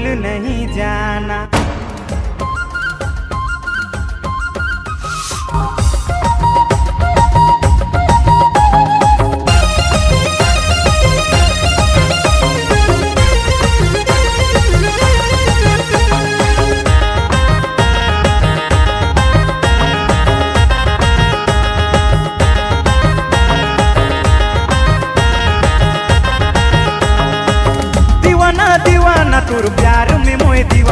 sevliler और प्यार में मोए दीवा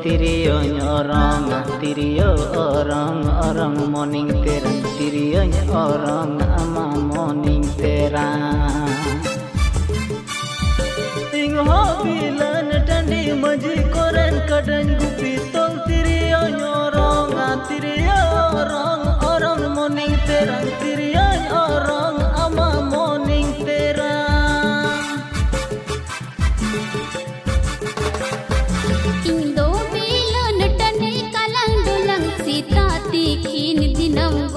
tiriyo nyorong tiriyo orang orang morning terang. Tiriyo nyorong ama morning terang. Ing ho bilan tandi maji koran kadang gupi tong tiriyo nyorong tiriyo orang orang morning terang.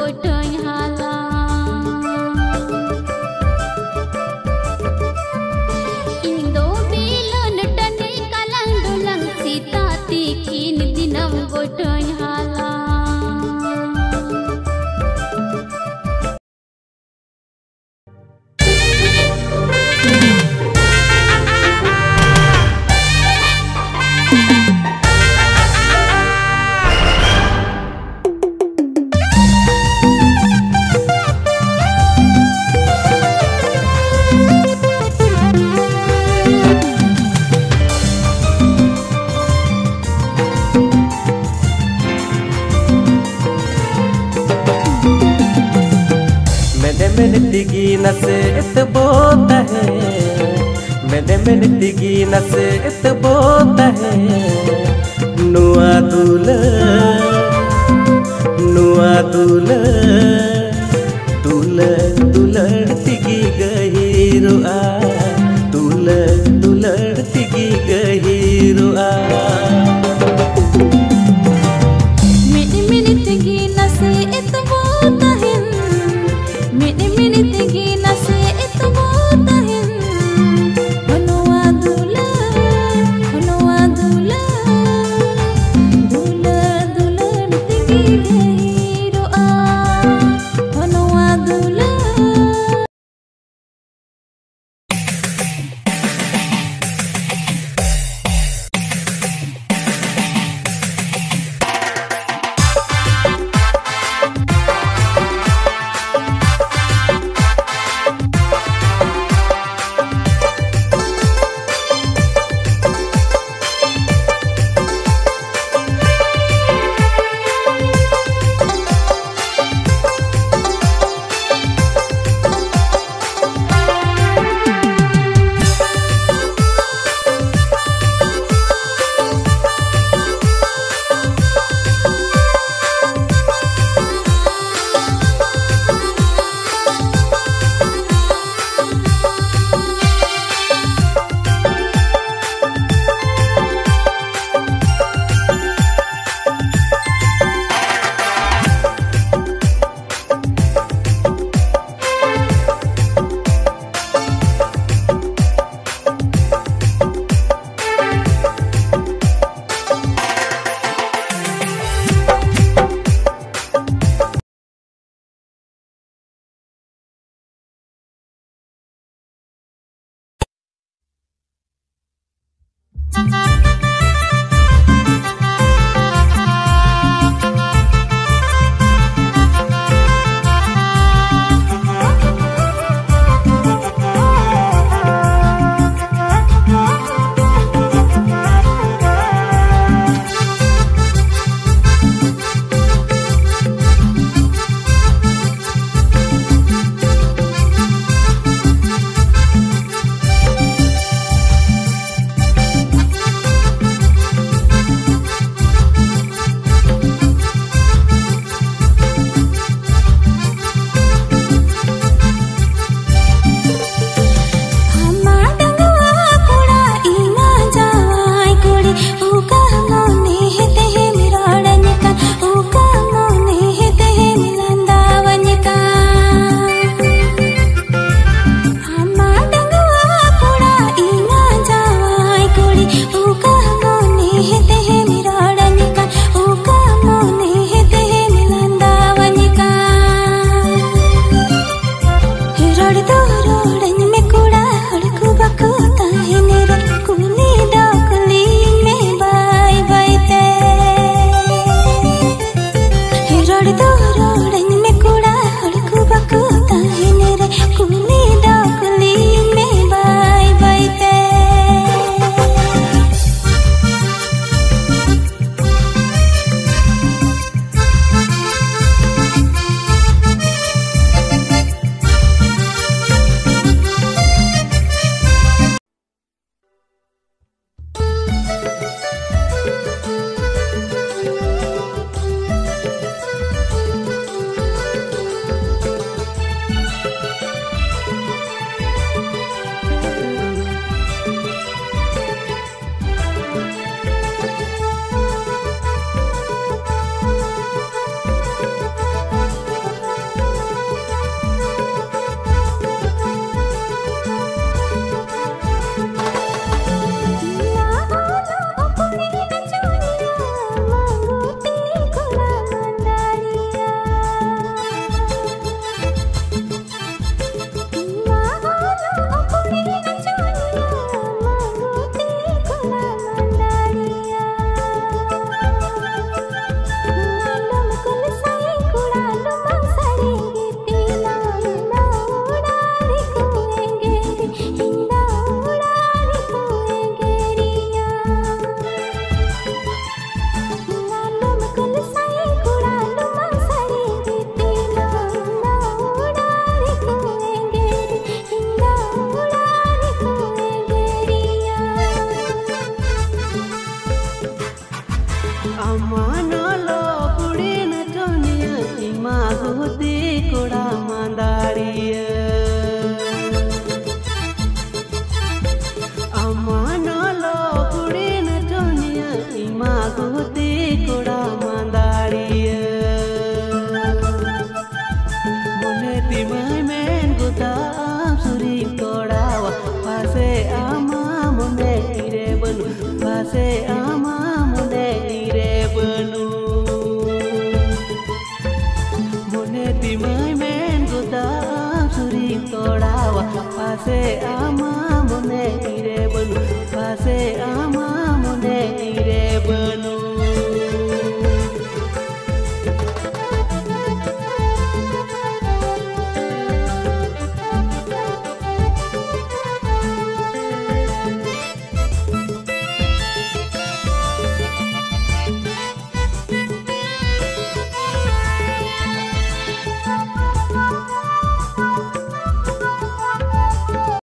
ಕೊಟ್ಟು